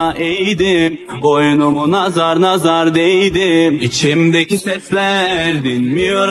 eğdim Boynumu nazar nazar değdim. İçimdeki sesler dinmiyor.